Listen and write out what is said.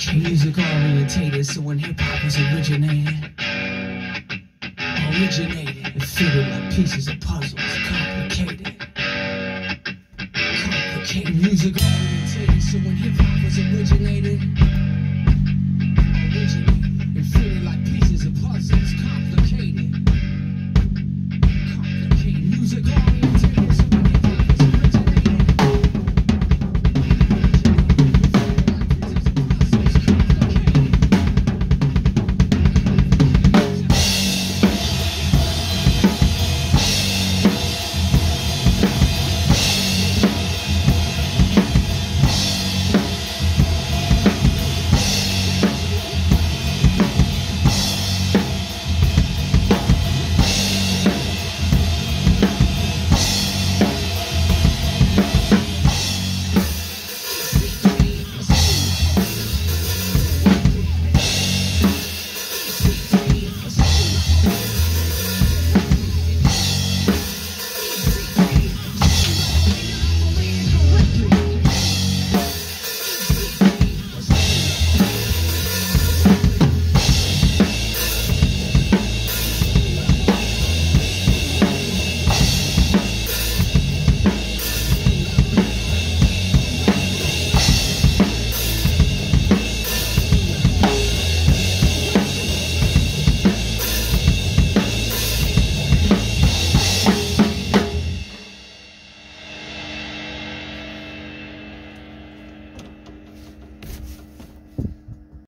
Country music orientated, so when hip hop was originated, originated, it fitted like pieces of puzzles, complicated, complicated. Music orientated, so when hip hop was originated.